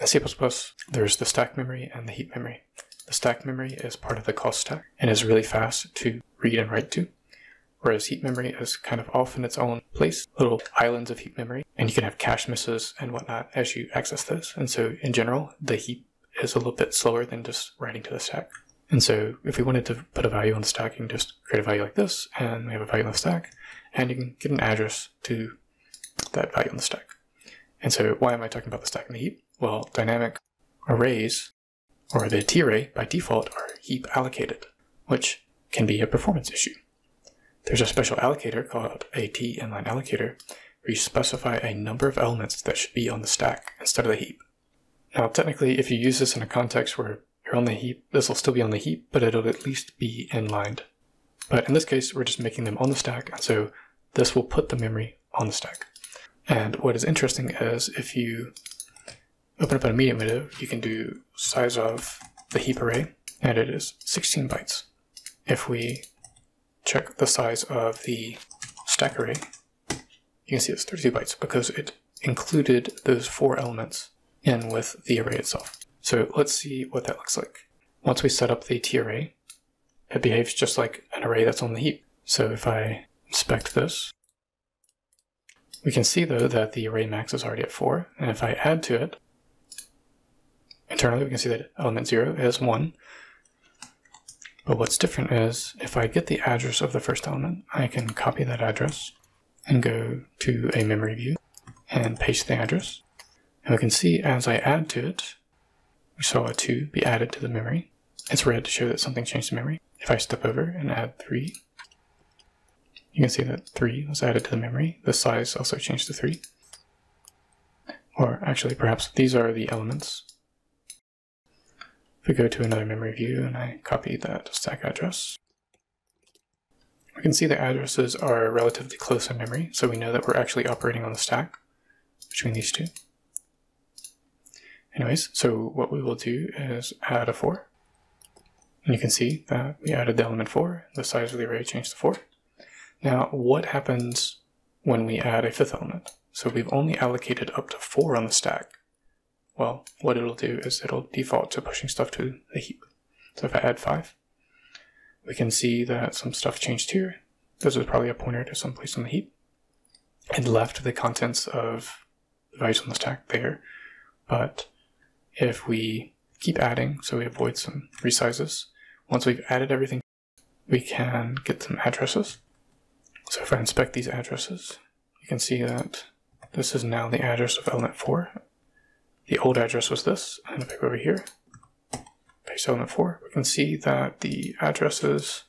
In C++, there's the stack memory and the heap memory. The stack memory is part of the call stack and is really fast to read and write to, whereas heap memory is kind of off in its own place, little islands of heap memory, and you can have cache misses and whatnot as you access those. And so, in general, the heap is a little bit slower than just writing to the stack. And so, if we wanted to put a value on the stack, you can just create a value like this, and we have a value on the stack, and you can get an address to that value on the stack. And so, why am I talking about the stack and the heap? Well, dynamic arrays, or the TArray by default, are heap allocated, which can be a performance issue. There's a special allocator called a TInlineAllocator where you specify a number of elements that should be on the stack instead of the heap. Now, technically, if you use this in a context where you're on the heap, this will still be on the heap, but it'll at least be inlined. But in this case, we're just making them on the stack, and so this will put the memory on the stack. And what is interesting is if you open up an immediate window, you can do size of the heap array, and it is 16 bytes. If we check the size of the stack array, you can see it's 32 bytes because it included those four elements in with the array itself. So let's see what that looks like. Once we set up the TArray, it behaves just like an array that's on the heap. So if I inspect this, we can see though that the array max is already at 4, and if I add to it, internally we can see that element 0 is 1, but what's different is if I get the address of the first element, I can copy that address and go to a memory view and paste the address. And we can see as I add to it, we saw a 2 be added to the memory. It's red to show that something changed the memory. If I step over and add 3, you can see that 3 was added to the memory. The size also changed to 3. Or actually, perhaps these are the elements if we go to another memory view and I copy that stack address, we can see the addresses are relatively close in memory, so we know that we're actually operating on the stack between these two. Anyways, so what we will do is add a 4. And you can see that we added the element 4, the size of the array changed to 4. Now, what happens when we add a fifth element? So we've only allocated up to 4 on the stack, well, what it'll do is it'll default to pushing stuff to the heap. So if I add 5, we can see that some stuff changed here. This is probably a pointer to some place on the heap. It left the contents of the values on the stack there. But if we keep adding, so we avoid some resizes, once we've added everything, we can get some addresses. So if I inspect these addresses, you can see that this is now the address of element 4 the old address was this, and if I go over here, paste element 4, we can see that the addresses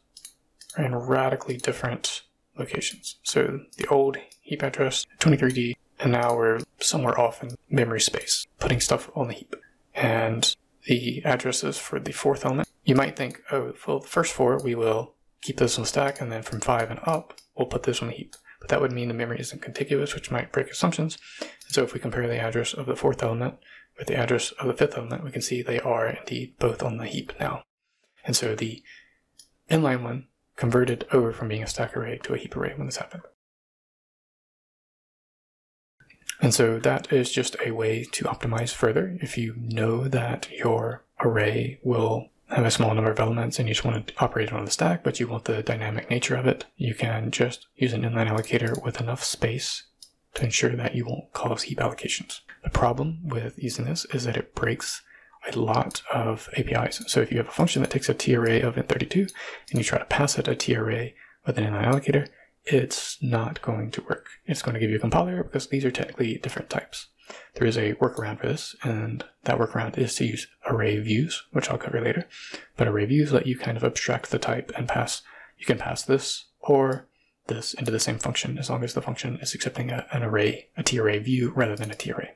are in radically different locations. So the old heap address, 23D, and now we're somewhere off in memory space, putting stuff on the heap. And the addresses for the fourth element, you might think, oh, well, the first four, we will keep this on the stack, and then from 5 and up, we'll put this on the heap. But that would mean the memory isn't contiguous, which might break assumptions. And so if we compare the address of the fourth element with the address of the fifth element, we can see they are indeed both on the heap now. And so the inline one converted over from being a stack array to a heap array when this happened. And so that is just a way to optimize further. If you know that your array will have a small number of elements and you just want to operate it on the stack, but you want the dynamic nature of it, you can just use an inline allocator with enough space to ensure that you won't cause heap allocations. The problem with using this is that it breaks a lot of APIs. So if you have a function that takes a TArray of int32 and you try to pass it a TArray with an inline allocator, it's not going to work. It's going to give you a compiler because these are technically different types. There is a workaround for this, and that workaround is to use array views, which I'll cover later. But array views let you kind of abstract the type and pass, you can pass this or this into the same function as long as the function is accepting a, an array, a TArrayView rather than a TArray.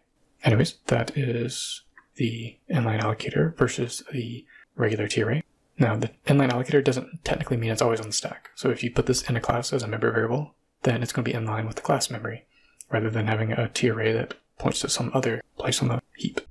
Anyways, that is the inline allocator versus the regular TArray. Now, the inline allocator doesn't technically mean it's always on the stack. So if you put this in a class as a member variable, then it's going to be in line with the class memory, rather than having a TArray that points to some other place on the heap.